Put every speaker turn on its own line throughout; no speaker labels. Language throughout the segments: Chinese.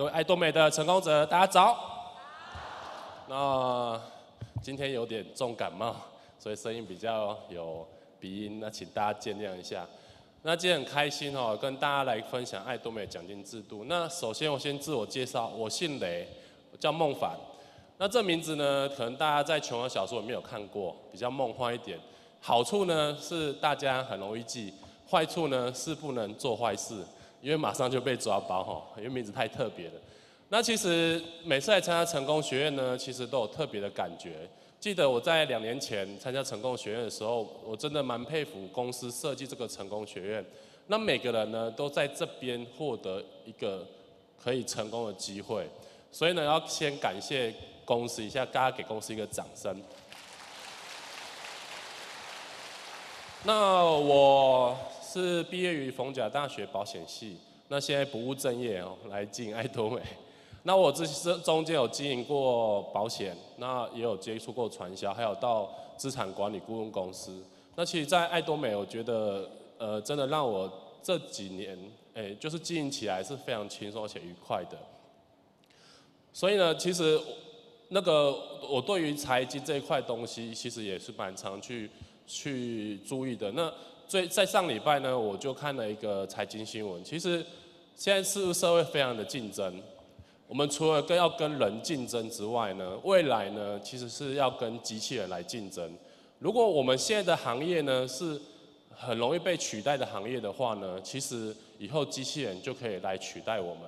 各位爱多美的成功者，大家早。那今天有点重感冒，所以声音比较有鼻音，那请大家见谅一下。那今天很开心哦，跟大家来分享爱多美奖金制度。那首先我先自我介绍，我姓雷，我叫孟凡。那这名字呢，可能大家在琼瑶小说里面有看过，比较梦幻一点。好处呢是大家很容易记，坏处呢是不能做坏事。因为马上就被抓包哈，因为名字太特别了。那其实每次来参加成功学院呢，其实都有特别的感觉。记得我在两年前参加成功学院的时候，我真的蛮佩服公司设计这个成功学院。那每个人呢，都在这边获得一个可以成功的机会。所以呢，要先感谢公司一下，大家给公司一个掌声。那我。是毕业于逢甲大学保险系，那现在不务正业哦，来经营爱多美。那我这这中间有经营过保险，那也有接触过传销，还有到资产管理顾问公司。那其实，在爱多美，我觉得呃，真的让我这几年哎，就是经营起来是非常轻松且愉快的。所以呢，其实那个我对于财经这一块东西，其实也是蛮常去去注意的。那所以在上礼拜呢，我就看了一个财经新闻。其实现在是社会非常的竞争，我们除了跟要跟人竞争之外呢，未来呢其实是要跟机器人来竞争。如果我们现在的行业呢是很容易被取代的行业的话呢，其实以后机器人就可以来取代我们。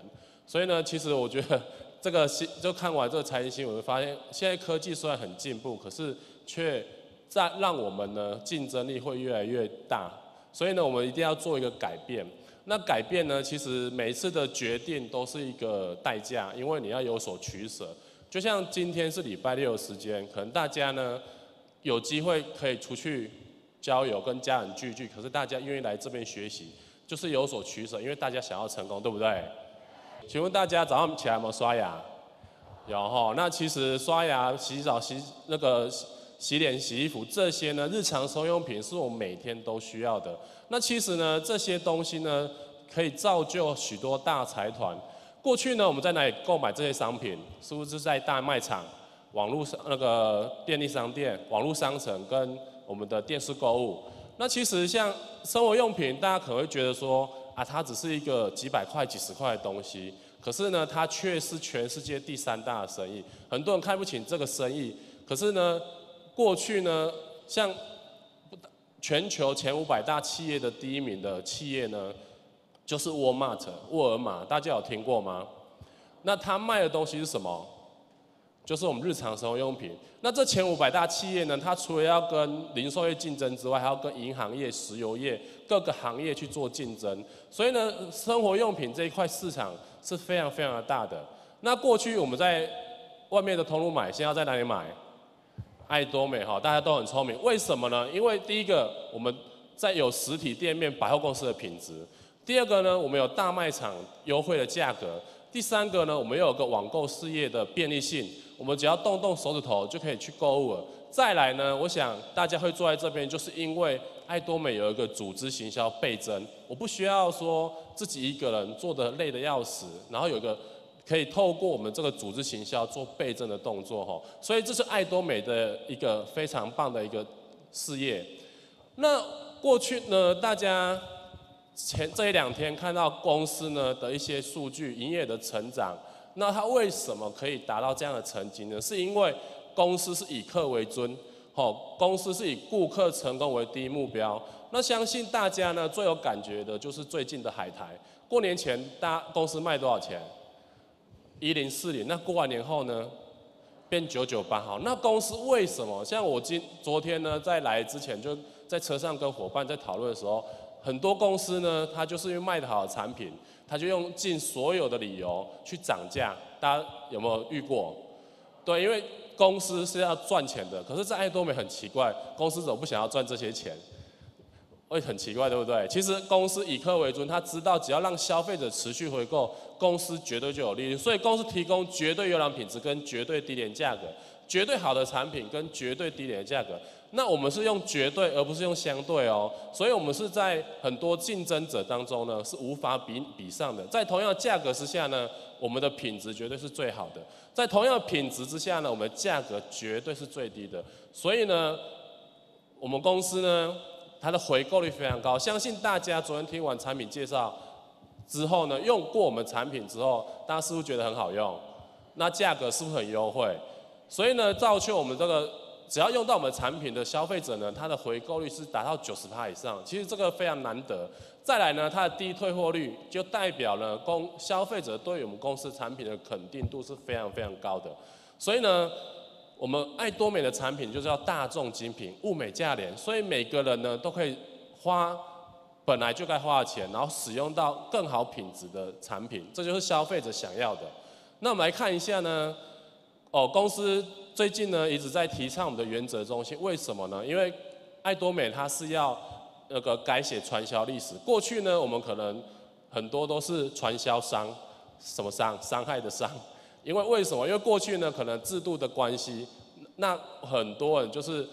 所以呢，其实我觉得这个新就看完这个财经新闻，发现现在科技虽然很进步，可是却。在让我们呢竞争力会越来越大，所以呢我们一定要做一个改变。那改变呢，其实每一次的决定都是一个代价，因为你要有所取舍。就像今天是礼拜六的时间，可能大家呢有机会可以出去交友，跟家人聚聚，可是大家愿意来这边学习，就是有所取舍，因为大家想要成功，对不对？请问大家早上起来有没有刷牙？有哈。那其实刷牙、洗澡、洗那个。洗脸、洗衣服这些呢，日常生活用品是我们每天都需要的。那其实呢，这些东西呢，可以造就许多大财团。过去呢，我们在哪里购买这些商品？是不是在大卖场、网络商那个便利商店、网络商城跟我们的电视购物？那其实像生活用品，大家可能会觉得说，啊，它只是一个几百块、几十块的东西。可是呢，它却是全世界第三大的生意。很多人看不起这个生意，可是呢？过去呢，像全球前五百大企业的第一名的企业呢，就是沃尔玛，沃尔玛，大家有听过吗？那他卖的东西是什么？就是我们日常生活用品。那这前五百大企业呢，它除了要跟零售业竞争之外，还要跟银行业、石油业各个行业去做竞争。所以呢，生活用品这一块市场是非常非常的大的。那过去我们在外面的通路买，现在在哪里买？爱多美哈，大家都很聪明，为什么呢？因为第一个，我们在有实体店面百货公司的品质；第二个呢，我们有大卖场优惠的价格；第三个呢，我们又有个网购事业的便利性，我们只要动动手指头就可以去购物了。再来呢，我想大家会坐在这边，就是因为爱多美有一个组织行销倍增，我不需要说自己一个人做的累得要死，然后有个。可以透过我们这个组织行销做倍增的动作哈，所以这是爱多美的一个非常棒的一个事业。那过去呢，大家前这一两天看到公司呢的一些数据，营业的成长，那它为什么可以达到这样的成绩呢？是因为公司是以客为尊，好，公司是以顾客成功为第一目标。那相信大家呢最有感觉的就是最近的海苔，过年前大家公司卖多少钱？一零四零，那过完年后呢，变九九八好。那公司为什么？像我今昨天呢，在来之前就在车上跟伙伴在讨论的时候，很多公司呢，它就是因为卖的好的产品，它就用尽所有的理由去涨价。大家有没有遇过？对，因为公司是要赚钱的，可是，在爱多美很奇怪，公司怎么不想要赚这些钱？会很奇怪，对不对？其实公司以客为尊，他知道只要让消费者持续回购，公司绝对就有利润。所以公司提供绝对优良品质跟绝对低廉价格，绝对好的产品跟绝对低廉的价格。那我们是用绝对而不是用相对哦，所以我们是在很多竞争者当中呢是无法比比上的。在同样价格之下呢，我们的品质绝对是最好的；在同样品质之下呢，我们价格绝对是最低的。所以呢，我们公司呢，它的回购率非常高。相信大家昨天听完产品介绍之后呢，用过我们产品之后，大家是不是觉得很好用？那价格是不是很优惠？所以呢，造就我们这个只要用到我们产品的消费者呢，它的回购率是达到九十趴以上。其实这个非常难得。再来呢，它的低退货率就代表了公消费者对我们公司产品的肯定度是非常非常高的。所以呢，我们爱多美的产品就是要大众精品，物美价廉，所以每个人呢都可以花本来就该花的钱，然后使用到更好品质的产品，这就是消费者想要的。那我们来看一下呢，哦，公司最近呢一直在提倡我们的原则中心，为什么呢？因为爱多美它是要那个改写传销历史。过去呢，我们可能很多都是传销商，什么伤？伤害的伤。因为为什么？因为过去呢，可能制度的关系，那很多人就是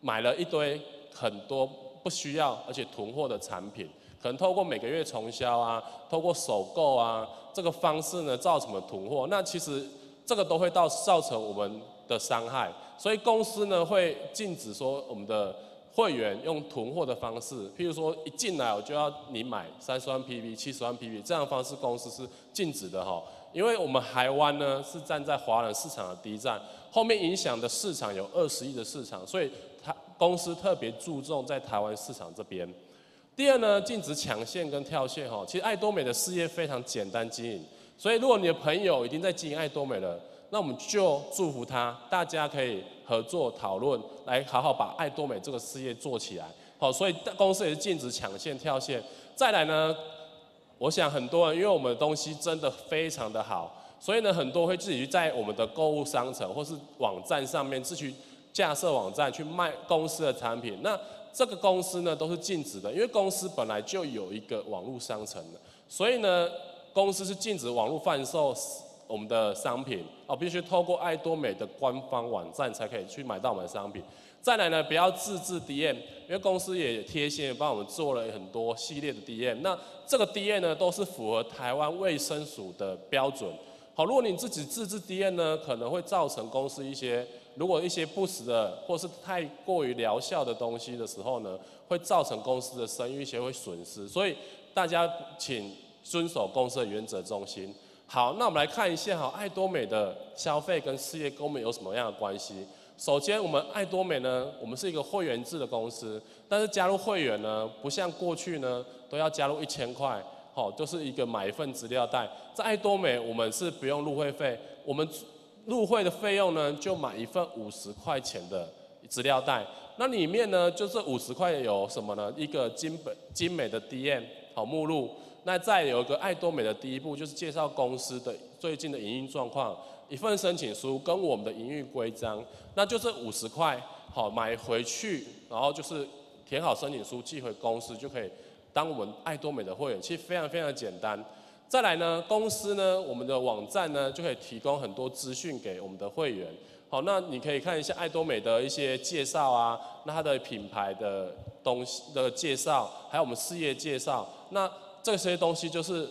买了一堆很多不需要而且囤货的产品。可能透过每个月重销啊，透过首购啊这个方式呢，造成了囤货。那其实这个都会到造成我们的伤害，所以公司呢会禁止说我们的会员用囤货的方式，譬如说一进来我就要你买三十万 PV、七十万 PV 这样的方式，公司是禁止的哈。因为我们台湾呢是站在华人市场的第一站，后面影响的市场有二十亿的市场，所以它公司特别注重在台湾市场这边。第二呢，禁止抢线跟跳线哈。其实爱多美的事业非常简单经营，所以如果你的朋友已经在经营爱多美了，那我们就祝福他，大家可以合作讨论，来好好把爱多美这个事业做起来。好，所以公司也是禁止抢线跳线。再来呢，我想很多人因为我们的东西真的非常的好，所以呢很多会自己去在我们的购物商城或是网站上面自己架设网站去卖公司的产品。那这个公司呢都是禁止的，因为公司本来就有一个网络商城的，所以呢公司是禁止网络贩售我们的商品哦，必须透过爱多美的官方网站才可以去买到我们的商品。再来呢，不要自制 DM，因为公司也贴心帮我们做了很多系列的 DM，那这个 DM 呢都是符合台湾卫生署的标准。好，如果你自己自制 DM 呢，可能会造成公司一些。如果一些不实的或是太过于疗效的东西的时候呢，会造成公司的声誉一些会损失，所以大家请遵守公司的原则中心。好，那我们来看一下哈，爱多美的消费跟事业跟我们有什么样的关系？首先，我们爱多美呢，我们是一个会员制的公司，但是加入会员呢，不像过去呢都要加入一千块，好，就是一个买一份资料袋。在爱多美，我们是不用入会费，我们。入会的费用呢，就买一份五十块钱的资料袋。那里面呢，就是五十块有什么呢？一个精本精美的 DM 好目录。那再有一个爱多美的第一步，就是介绍公司的最近的营运状况，一份申请书跟我们的营运规章。那就是五十块好买回去，然后就是填好申请书寄回公司，就可以当我们爱多美的会员。其实非常非常简单。再来呢，公司呢，我们的网站呢就可以提供很多资讯给我们的会员。好，那你可以看一下爱多美的一些介绍啊，那它的品牌的东西的介绍，还有我们事业介绍。那这些东西就是，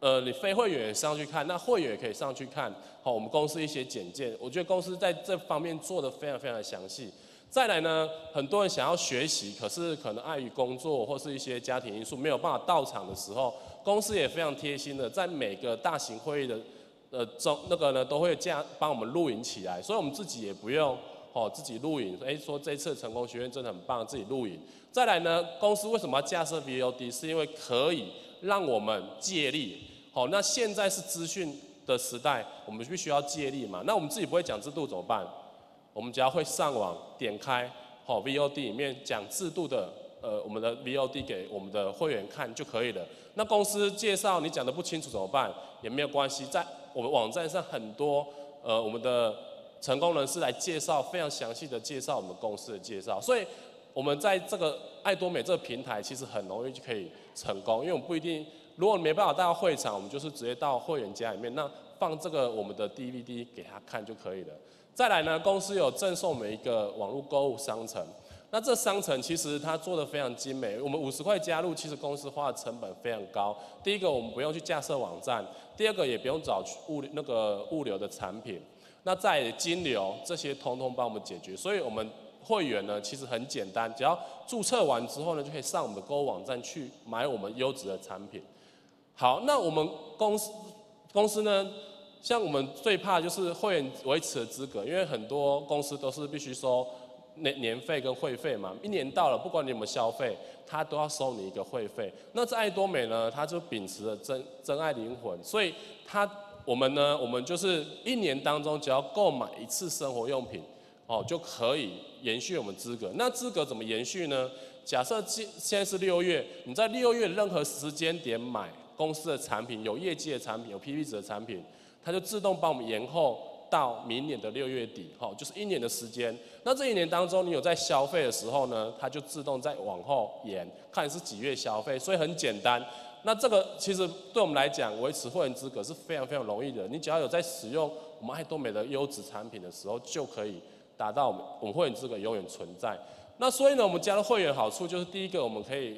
呃，你非会员上去看，那会员也可以上去看。好，我们公司一些简介，我觉得公司在这方面做的非常非常的详细。再来呢，很多人想要学习，可是可能碍于工作或是一些家庭因素，没有办法到场的时候。公司也非常贴心的，在每个大型会议的呃中那个呢，都会架帮我们录影起来，所以我们自己也不用哦自己录影。哎，说这次成功学院真的很棒，自己录影。再来呢，公司为什么要架设 VOD？是因为可以让我们借力。好，那现在是资讯的时代，我们必须要借力嘛。那我们自己不会讲制度怎么办？我们只要会上网点开好 VOD 里面讲制度的。呃，我们的 VOD 给我们的会员看就可以了。那公司介绍你讲的不清楚怎么办？也没有关系，在我们网站上很多呃我们的成功人士来介绍，非常详细的介绍我们公司的介绍。所以，我们在这个爱多美这个平台其实很容易就可以成功，因为我们不一定，如果没办法到会场，我们就是直接到会员家里面，那放这个我们的 DVD 给他看就可以了。再来呢，公司有赠送每一个网络购物商城。那这商城其实它做的非常精美，我们五十块加入，其实公司花的成本非常高。第一个，我们不用去架设网站；第二个，也不用找物那个物流的产品。那在金流这些通通帮我们解决，所以我们会员呢其实很简单，只要注册完之后呢，就可以上我们的购物网站去买我们优质的产品。好，那我们公司公司呢，像我们最怕就是会员维持的资格，因为很多公司都是必须收。年年费跟会费嘛，一年到了，不管你有没有消费，他都要收你一个会费。那这爱多美呢，他就秉持了真真爱灵魂，所以他我们呢，我们就是一年当中只要购买一次生活用品，哦，就可以延续我们资格。那资格怎么延续呢？假设现现在是六月，你在六月任何时间点买公司的产品，有业绩的产品，有 PP 值的产品，它就自动帮我们延后。到明年的六月底，哈，就是一年的时间。那这一年当中，你有在消费的时候呢，它就自动在往后延，看是几月消费。所以很简单。那这个其实对我们来讲，维持会员资格是非常非常容易的。你只要有在使用我们爱多美的优质产品的时候，就可以达到我们我们会员资格永远存在。那所以呢，我们加入会员好处就是第一个，我们可以，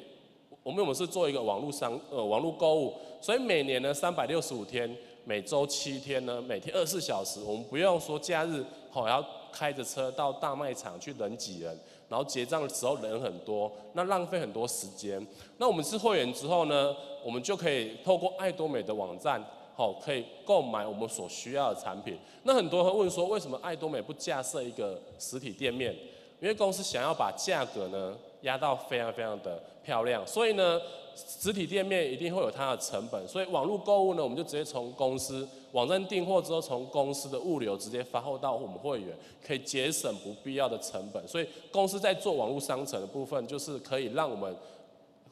我们我们是做一个网络商呃网络购物，所以每年呢三百六十五天。每周七天呢，每天二十四小时，我们不用说假日，好要开着车到大卖场去人挤人，然后结账的时候人很多，那浪费很多时间。那我们是会员之后呢，我们就可以透过爱多美的网站，好可以购买我们所需要的产品。那很多人会问说，为什么爱多美不架设一个实体店面？因为公司想要把价格呢压到非常非常的漂亮，所以呢。实体店面一定会有它的成本，所以网络购物呢，我们就直接从公司网站订货之后，从公司的物流直接发货到我们会员，可以节省不必要的成本。所以公司在做网络商城的部分，就是可以让我们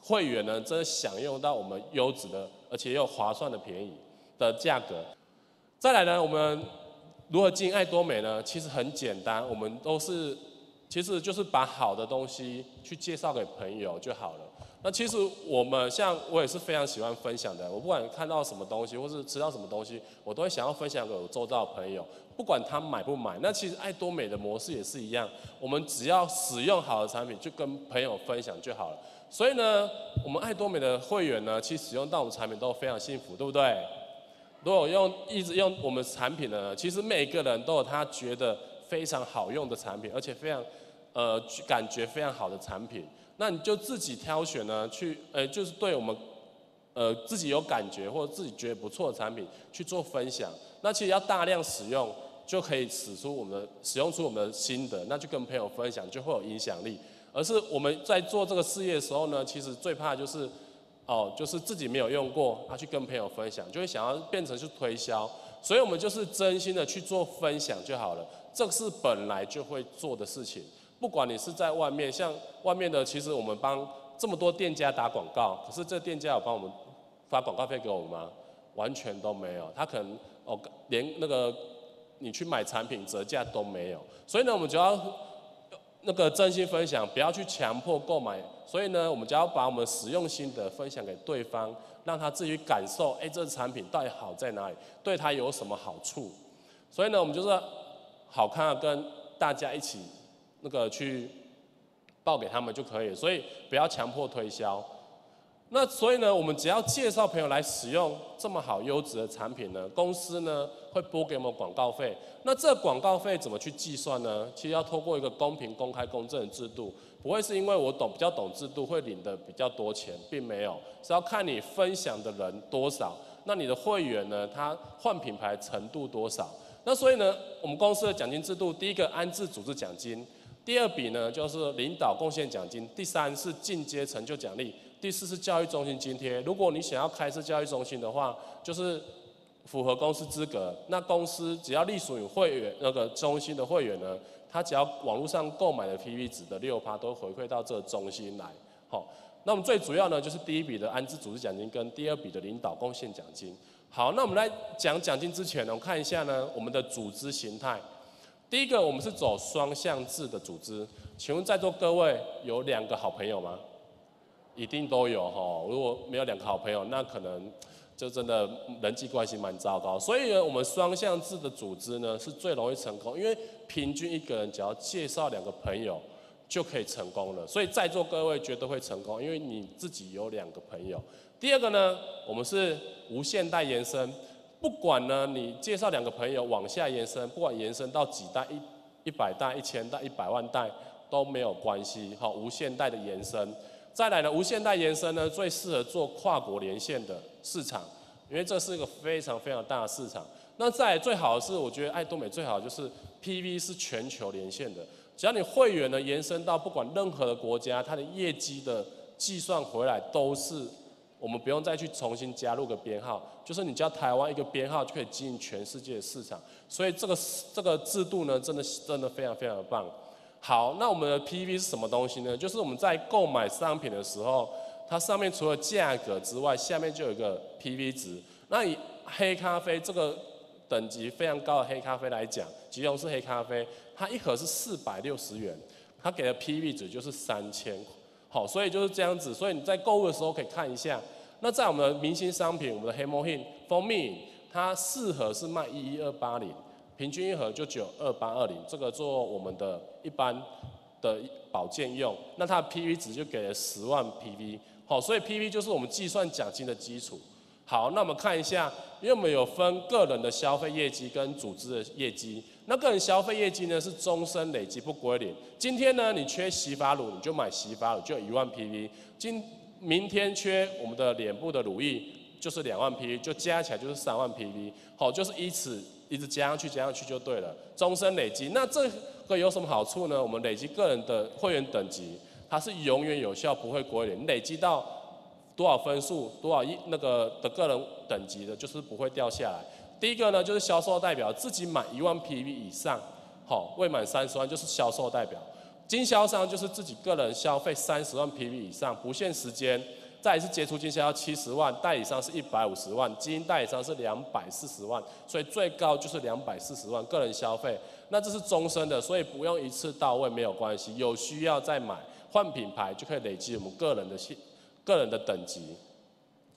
会员呢，真的享用到我们优质的，而且又划算的便宜的价格。再来呢，我们如何进爱多美呢？其实很简单，我们都是，其实就是把好的东西去介绍给朋友就好了。那其实我们像我也是非常喜欢分享的，我不管看到什么东西或是吃到什么东西，我都会想要分享给我周遭的朋友，不管他买不买。那其实爱多美的模式也是一样，我们只要使用好的产品，就跟朋友分享就好了。所以呢，我们爱多美的会员呢，其实使用到我们产品都非常幸福，对不对？如果用一直用我们产品呢，其实每一个人都有他觉得非常好用的产品，而且非常呃感觉非常好的产品。那你就自己挑选呢，去，呃，就是对我们，呃，自己有感觉或者自己觉得不错的产品去做分享。那其实要大量使用，就可以使出我们的使用出我们的心得，那就跟朋友分享就会有影响力。而是我们在做这个事业的时候呢，其实最怕就是，哦，就是自己没有用过，他去跟朋友分享，就会想要变成去推销。所以我们就是真心的去做分享就好了，这是本来就会做的事情。不管你是在外面，像外面的，其实我们帮这么多店家打广告，可是这店家有帮我们发广告费给我们吗？完全都没有，他可能哦连那个你去买产品折价都没有。所以呢，我们就要那个真心分享，不要去强迫购买。所以呢，我们就要把我们实用心得分享给对方，让他自己感受，哎，这个产品到底好在哪里，对他有什么好处。所以呢，我们就是好看跟大家一起。那个去报给他们就可以，所以不要强迫推销。那所以呢，我们只要介绍朋友来使用这么好优质的产品呢，公司呢会拨给我们广告费。那这广告费怎么去计算呢？其实要透过一个公平、公开、公正的制度，不会是因为我懂比较懂制度会领的比较多钱，并没有，是要看你分享的人多少，那你的会员呢，他换品牌程度多少。那所以呢，我们公司的奖金制度，第一个安置组织奖金。第二笔呢，就是领导贡献奖金；第三是进阶成就奖励；第四是教育中心津贴。如果你想要开设教育中心的话，就是符合公司资格，那公司只要隶属于会员那个中心的会员呢，他只要网络上购买的 PV 值的六趴都回馈到这个中心来。好，那我们最主要呢，就是第一笔的安置组织奖金跟第二笔的领导贡献奖金。好，那我们来讲奖金之前呢，我看一下呢，我们的组织形态。第一个，我们是走双向制的组织。请问在座各位有两个好朋友吗？一定都有哈。如果没有两个好朋友，那可能就真的人际关系蛮糟糕。所以呢，我们双向制的组织呢是最容易成功，因为平均一个人只要介绍两个朋友就可以成功了。所以在座各位绝对会成功，因为你自己有两个朋友。第二个呢，我们是无限代延伸，不管呢你介绍两个朋友往下延伸，不管延伸到几代一一百代、一千代、一百万代都没有关系。好，无限代的延伸。再来呢，无限代延伸呢，最适合做跨国连线的市场，因为这是一个非常非常大的市场。那再最好的是，我觉得爱多美最好就是 PV 是全球连线的，只要你会员呢延伸到不管任何的国家，它的业绩的计算回来都是，我们不用再去重新加入个编号，就是你叫台湾一个编号就可以经营全世界的市场。所以这个这个制度呢，真的真的非常非常的棒。好，那我们的 PV 是什么东西呢？就是我们在购买商品的时候，它上面除了价格之外，下面就有一个 PV 值。那以黑咖啡这个等级非常高的黑咖啡来讲，吉隆是黑咖啡，它一盒是四百六十元，它给的 PV 值就是三千。好，所以就是这样子。所以你在购物的时候可以看一下。那在我们的明星商品，我们的黑魔 hin 蜂蜜，它四盒是卖一一二八零。平均一盒就只有二八二零，这个做我们的一般的保健用，那它的 PV 值就给了十万 PV，好，所以 PV 就是我们计算奖金的基础。好，那我们看一下，因为我们有分个人的消费业绩跟组织的业绩，那个人消费业绩呢是终身累积不归零。今天呢你缺洗发乳，你就买洗发乳，就一万 PV。今明天缺我们的脸部的乳液，就是两万 PV，就加起来就是三万 PV。好，就是以此。一直加上去，加上去就对了，终身累积。那这个有什么好处呢？我们累积个人的会员等级，它是永远有效，不会归零。累积到多少分数，多少一那个的个人等级的，就是不会掉下来。第一个呢，就是销售代表自己满一万 PV 以上，好，未满三十万就是销售代表。经销商就是自己个人消费三十万 PV 以上，不限时间。再一次接触经销七十万，代理商是一百五十万，基因代理商是两百四十万，所以最高就是两百四十万个人消费。那这是终身的，所以不用一次到位没有关系，有需要再买换品牌就可以累积我们个人的信个人的等级。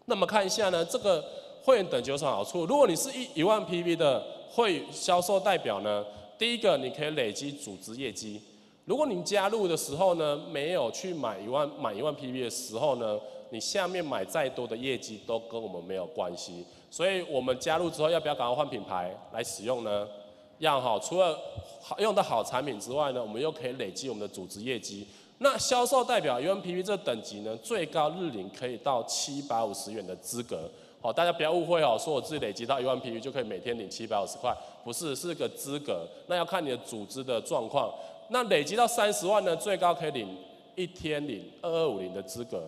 那么看一下呢，这个会员等级有什么好处？如果你是一一万 PV 的会销售代表呢，第一个你可以累积组织业绩。如果你加入的时候呢，没有去买一万买一万 PV 的时候呢？你下面买再多的业绩都跟我们没有关系，所以我们加入之后要不要赶快换品牌来使用呢？要哈，除了好用的好产品之外呢，我们又可以累积我们的组织业绩。那销售代表 UNPV 这等级呢，最高日领可以到七百五十元的资格。好，大家不要误会哦，说我自己累积到一万 PV 就可以每天领七百五十块，不是，是个资格。那要看你的组织的状况。那累积到三十万呢，最高可以领一天领二二五零的资格。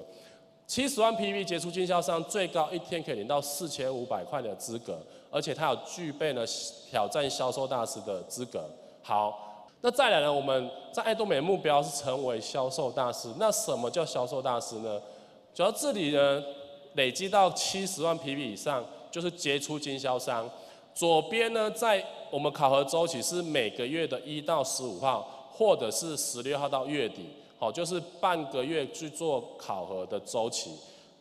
七十万 PV 杰出经销商最高一天可以领到四千五百块的资格，而且他有具备呢挑战销售大师的资格。好，那再来呢？我们在爱多美的目标是成为销售大师。那什么叫销售大师呢？主要这里呢，累积到七十万 PV 以上就是杰出经销商。左边呢，在我们考核周期是每个月的一到十五号，或者是十六号到月底。好，就是半个月去做考核的周期。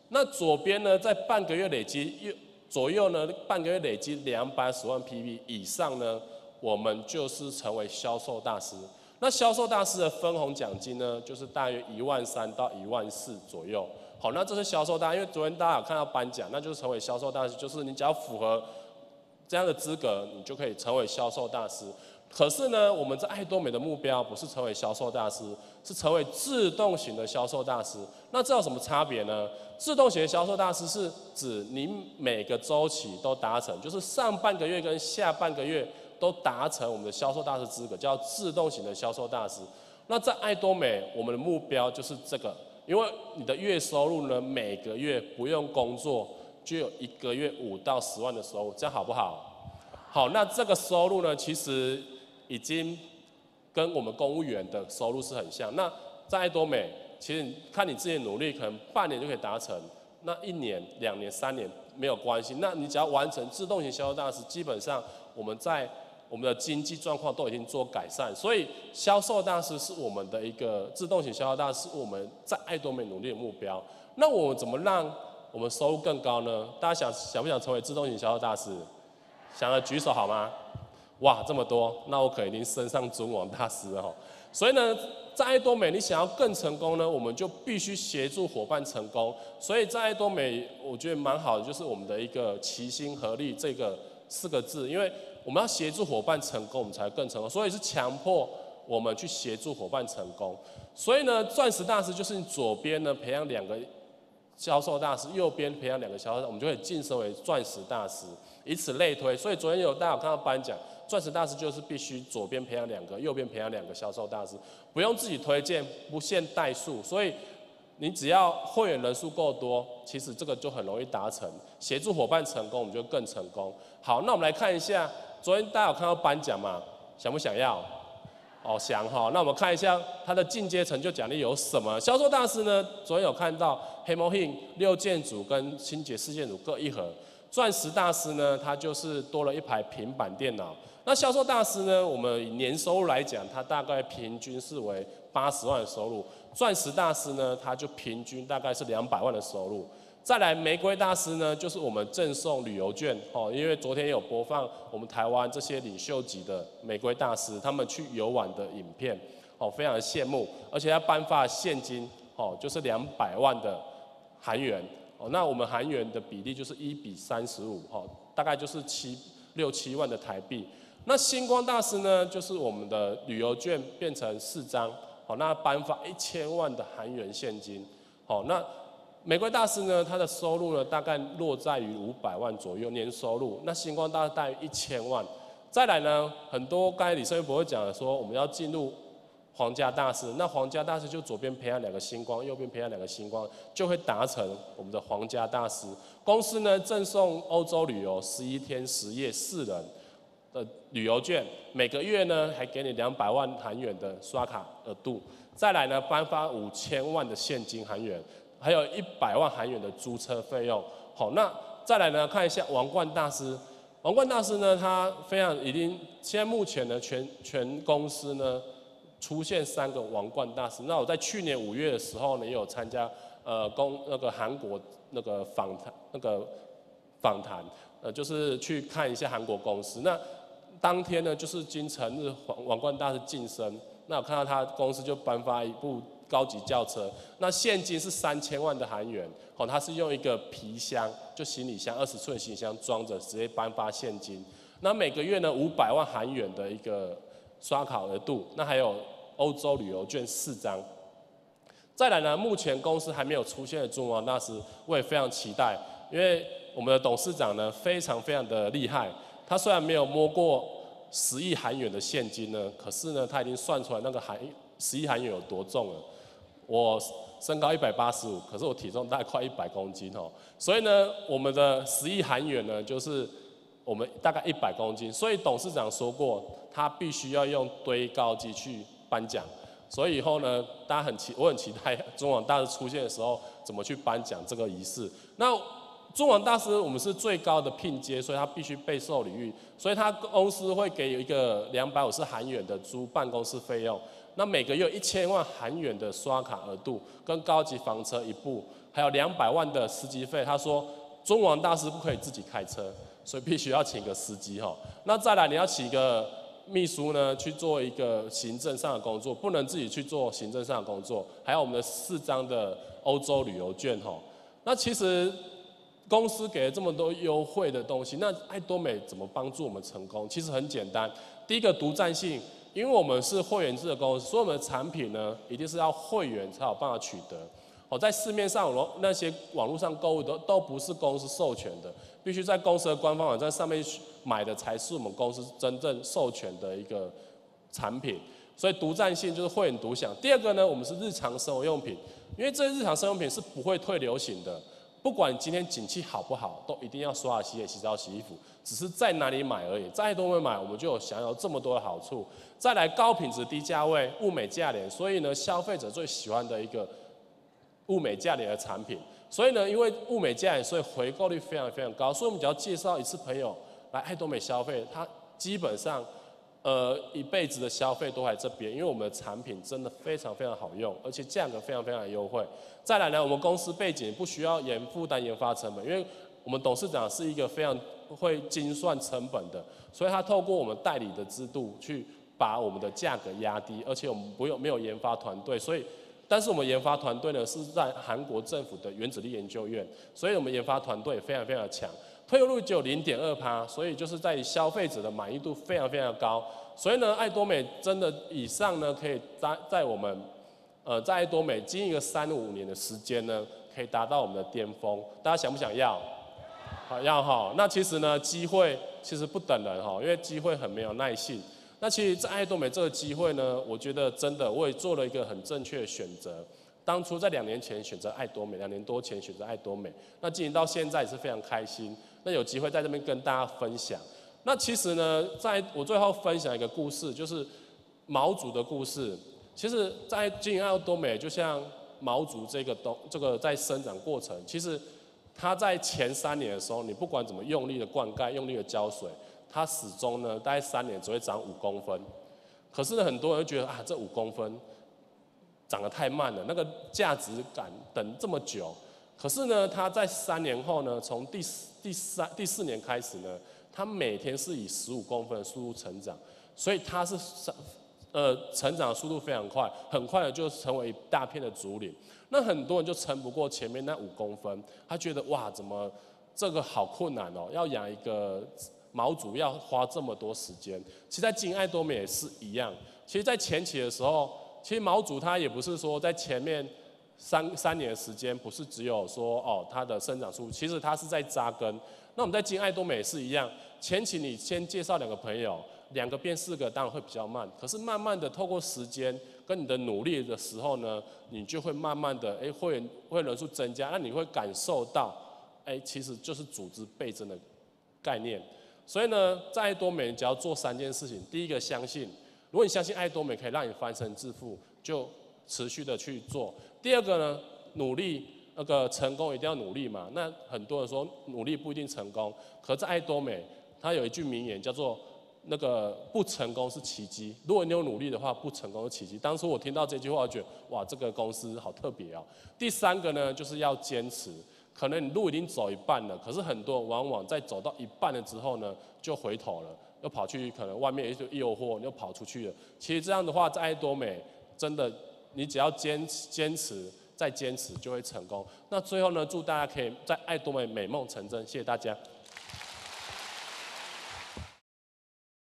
那左边呢，在半个月累积右左右呢，半个月累积两百十万 PV 以上呢，我们就是成为销售大师。那销售大师的分红奖金呢，就是大约一万三到一万四左右。好，那这是销售大，因为昨天大家有看到颁奖，那就是成为销售大师，就是你只要符合这样的资格，你就可以成为销售大师。可是呢，我们在爱多美的目标不是成为销售大师，是成为自动型的销售大师。那这有什么差别呢？自动型的销售大师是指你每个周期都达成，就是上半个月跟下半个月都达成我们的销售大师资格，叫自动型的销售大师。那在爱多美，我们的目标就是这个，因为你的月收入呢，每个月不用工作就有一个月五到十万的收入，这样好不好？好，那这个收入呢，其实。已经跟我们公务员的收入是很像。那在多美，其实看你自己努力，可能半年就可以达成。那一年、两年、三年没有关系。那你只要完成自动型销售大师，基本上我们在我们的经济状况都已经做改善，所以销售大师是我们的一个自动型销售大师，我们在爱多美努力的目标。那我们怎么让我们收入更高呢？大家想想不想成为自动型销售大师？想要举手好吗？哇，这么多，那我肯定升上中网大师哦。所以呢，在爱多美，你想要更成功呢，我们就必须协助伙伴成功。所以在爱多美，我觉得蛮好的，就是我们的一个齐心合力这个四个字，因为我们要协助伙伴成功，我们才更成功。所以是强迫我们去协助伙伴成功。所以呢，钻石大师就是你左边呢培养两个销售大师，右边培养两个销售，我们就会晋升为钻石大师，以此类推。所以昨天有大家有看到颁奖。钻石大师就是必须左边培养两个，右边培养两个销售大师，不用自己推荐，不限代数，所以你只要会员人数够多，其实这个就很容易达成。协助伙伴成功，我们就更成功。好，那我们来看一下，昨天大家有看到颁奖吗？想不想要？哦，想哈。那我们看一下他的进阶成就奖励有什么？销售大师呢？昨天有看到黑魔镜六件组跟清洁四件组各一盒。钻石大师呢，他就是多了一排平板电脑。那销售大师呢？我们以年收入来讲，他大概平均是为八十万的收入。钻石大师呢，他就平均大概是两百万的收入。再来玫瑰大师呢，就是我们赠送旅游券哦，因为昨天有播放我们台湾这些领袖级的玫瑰大师他们去游玩的影片哦，非常的羡慕，而且要颁发现金哦，就是两百万的韩元哦。那我们韩元的比例就是一比三十五哦，大概就是七六七万的台币。那星光大师呢，就是我们的旅游券变成四张，好，那颁发一千万的韩元现金，好，那玫瑰大师呢，他的收入呢大概落在于五百万左右年收入，那星光大师大约一千万，再来呢，很多刚才李生博会讲的说，我们要进入皇家大师，那皇家大师就左边培养两个星光，右边培养两个星光，就会达成我们的皇家大师。公司呢赠送欧洲旅游十一天十夜四人。的旅游券，每个月呢还给你两百万韩元的刷卡额度，再来呢颁发五千万的现金韩元，还有一百万韩元的租车费用。好，那再来呢看一下王冠大师，王冠大师呢他非常已经现在目前呢全全公司呢出现三个王冠大师。那我在去年五月的时候呢也有参加呃公那个韩国那个访谈那个访谈，呃就是去看一下韩国公司那。当天呢，就是金城日王王冠大师晋升，那我看到他公司就颁发一部高级轿车，那现金是三千万的韩元，哦，他是用一个皮箱，就行李箱二十寸行李箱装着，直接颁发现金。那每个月呢，五百万韩元的一个刷卡额度，那还有欧洲旅游券四张。再来呢，目前公司还没有出现的中王大师，我也非常期待，因为我们的董事长呢，非常非常的厉害。他虽然没有摸过十亿韩元的现金呢，可是呢，他已经算出来那个韩十亿韩元有多重了。我身高一百八十五，可是我体重大概快一百公斤哦。所以呢，我们的十亿韩元呢，就是我们大概一百公斤。所以董事长说过，他必须要用堆高机去颁奖。所以以后呢，大家很期，我很期待中网大师出现的时候，怎么去颁奖这个仪式。那。中网大师，我们是最高的聘阶，所以他必须备受礼遇，所以他公司会给一个两百五十韩元的租办公室费用，那每个月一千万韩元的刷卡额度，跟高级房车一部，还有两百万的司机费。他说，中网大师不可以自己开车，所以必须要请个司机哈。那再来，你要请一个秘书呢，去做一个行政上的工作，不能自己去做行政上的工作。还有我们的四张的欧洲旅游券哈。那其实。公司给了这么多优惠的东西，那爱多美怎么帮助我们成功？其实很简单，第一个独占性，因为我们是会员制的公司，所以我们的产品呢，一定是要会员才有办法取得。哦，在市面上网那些网络上购物都都不是公司授权的，必须在公司的官方网站上面买的才是我们公司真正授权的一个产品。所以独占性就是会员独享。第二个呢，我们是日常生活用品，因为这些日常生活用品是不会退流行的。不管今天景气好不好，都一定要刷牙、洗脸、洗澡、洗衣服。只是在哪里买而已，在多美买，我们就有享有这么多的好处。再来高品质、低价位、物美价廉，所以呢，消费者最喜欢的一个物美价廉的产品。所以呢，因为物美价廉，所以回购率非常非常高。所以我们只要介绍一次朋友来爱多美消费，他基本上，呃，一辈子的消费都在这边，因为我们的产品真的非常非常好用，而且价格非常非常优惠。再来呢，我们公司背景不需要研负担研发成本，因为我们董事长是一个非常会精算成本的，所以他透过我们代理的制度去把我们的价格压低，而且我们不用没有研发团队，所以。但是我们研发团队呢是在韩国政府的原子力研究院，所以我们研发团队非常非常强，退路只有零点二趴，所以就是在消费者的满意度非常非常高。所以呢，爱多美真的以上呢可以在在我们呃在爱多美经营个三五年的时间呢，可以达到我们的巅峰。大家想不想要？好要哈。那其实呢，机会其实不等人哈，因为机会很没有耐性。那其实，在爱多美这个机会呢，我觉得真的我也做了一个很正确的选择。当初在两年前选择爱多美，两年多前选择爱多美，那经营到现在也是非常开心。那有机会在这边跟大家分享。那其实呢，在我最后分享一个故事，就是毛竹的故事。其实，在经营爱多美，就像毛竹这个东这个在生长过程，其实它在前三年的时候，你不管怎么用力的灌溉，用力的浇水。它始终呢，大概三年只会长五公分，可是呢，很多人觉得啊，这五公分长得太慢了，那个价值感等这么久。可是呢，它在三年后呢，从第四、第三、第四年开始呢，它每天是以十五公分的速度成长，所以它是呃成长速度非常快，很快的就成为一大片的竹林。那很多人就撑不过前面那五公分，他觉得哇，怎么这个好困难哦，要养一个。毛主要花这么多时间，其实在经营爱多美也是一样。其实，在前期的时候，其实毛主他也不是说在前面三三年的时间，不是只有说哦它的生长速度，其实它是在扎根。那我们在经爱多美也是一样，前期你先介绍两个朋友，两个变四个，当然会比较慢。可是慢慢的透过时间跟你的努力的时候呢，你就会慢慢的哎会员会人数增加，那你会感受到哎其实就是组织倍增的概念。所以呢，在爱多美，只要做三件事情。第一个，相信，如果你相信爱多美可以让你翻身致富，就持续的去做。第二个呢，努力，那个成功一定要努力嘛。那很多人说努力不一定成功，可是爱多美，它有一句名言叫做“那个不成功是奇迹”。如果你有努力的话，不成功是奇迹。当时我听到这句话，我觉得哇，这个公司好特别哦。第三个呢，就是要坚持。可能你路已经走一半了，可是很多往往在走到一半了之后呢，就回头了，又跑去可能外面一些诱惑，又跑出去了。其实这样的话，在爱多美，真的，你只要坚持坚持再坚持，就会成功。那最后呢，祝大家可以在爱多美美梦成真，谢谢大家。